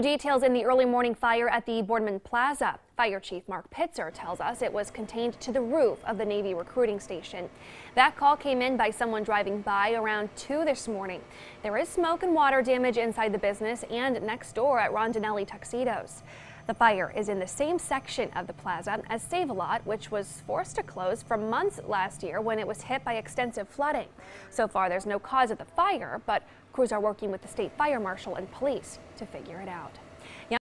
Details in the early morning fire at the Boardman Plaza. Fire Chief Mark Pitzer tells us it was contained to the roof of the Navy recruiting station. That call came in by someone driving by around 2 this morning. There is smoke and water damage inside the business and next door at Rondinelli Tuxedos. The fire is in the same section of the plaza as Save-A-Lot, which was forced to close for months last year when it was hit by extensive flooding. So far, there's no cause of the fire, but crews are working with the state fire marshal and police to figure it out.